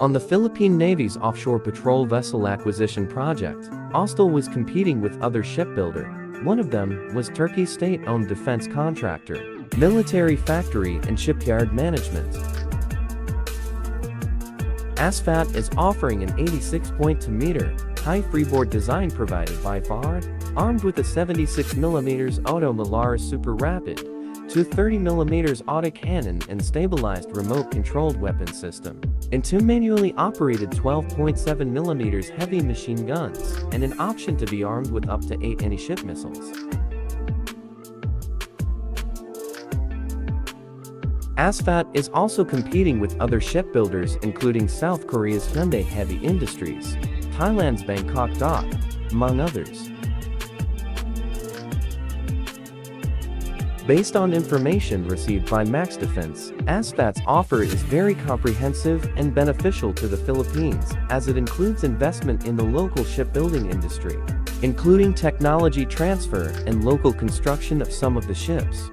On the Philippine Navy's offshore patrol vessel acquisition project, Austal was competing with other shipbuilder. One of them was Turkey's state-owned defense contractor, military factory and shipyard management. ASFAT is offering an 86.2 meter high freeboard design provided by FAR, armed with a 76mm Oto Melara Super Rapid to 30mm auto cannon and stabilized remote-controlled weapon system, and two manually operated 12.7mm heavy machine guns, and an option to be armed with up to 8 anti-ship missiles. ASFAT is also competing with other shipbuilders including South Korea's Hyundai Heavy Industries, Thailand's Bangkok Dock, among others. Based on information received by Max Defense, ASFAT's offer is very comprehensive and beneficial to the Philippines, as it includes investment in the local shipbuilding industry, including technology transfer and local construction of some of the ships.